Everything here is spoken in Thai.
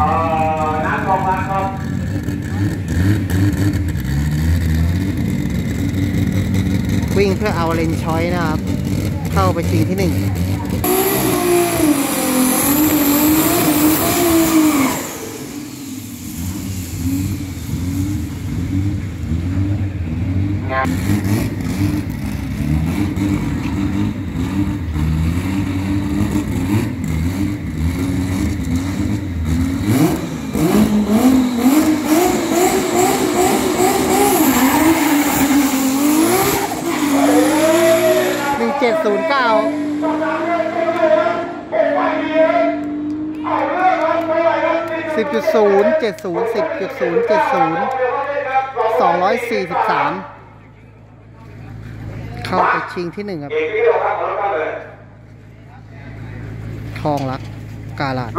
เอ่อน้ำทองรักครับวิ่งเพื่อเอาเลนช้อยนะครับ เข้าไปชิงที่หนึ่งหนึ่งเจ็ด ศูนย์เก้าสิบจุดศูนย์เจ็ดศูนย์สิบจุดศูนย์เจ็ดศูนย์สองร้อยสี่สิบสามเข้าไปชิงที่หนึ่งครับทองรักกาลาด